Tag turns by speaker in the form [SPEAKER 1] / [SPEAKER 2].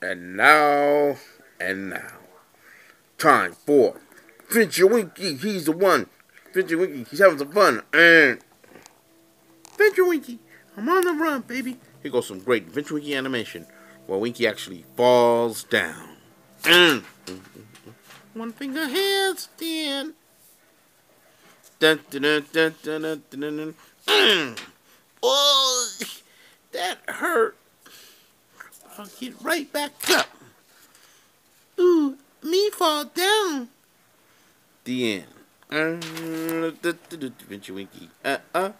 [SPEAKER 1] And now, and now, time for Fincher Winky. He's the one. Fincher Winky, he's having some fun. And Fincher Winky, I'm on the run, baby. Here goes some great Fincher Winky animation where Winky actually falls down. Mm. One finger handstand. Dun, dun, dun, dun, dun, dun, dun, dun. Oh, that hurt. I'll get right back up. Ooh, me fall down. The end. Uh, Winky. Uh, uh.